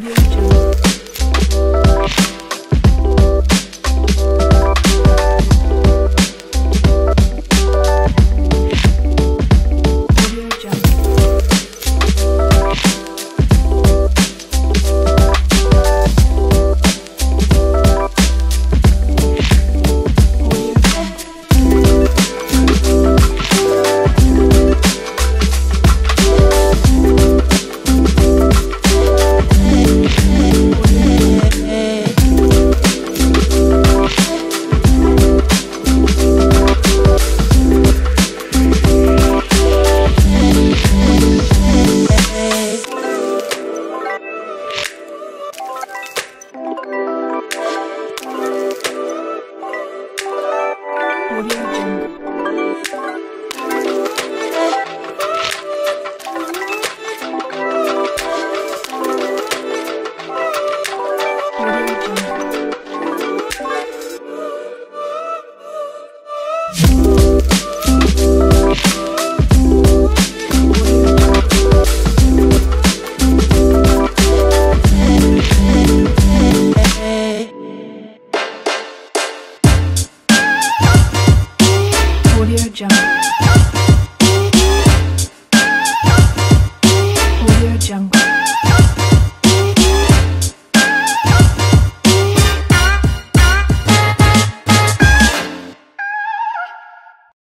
Audio Jungle. Jump.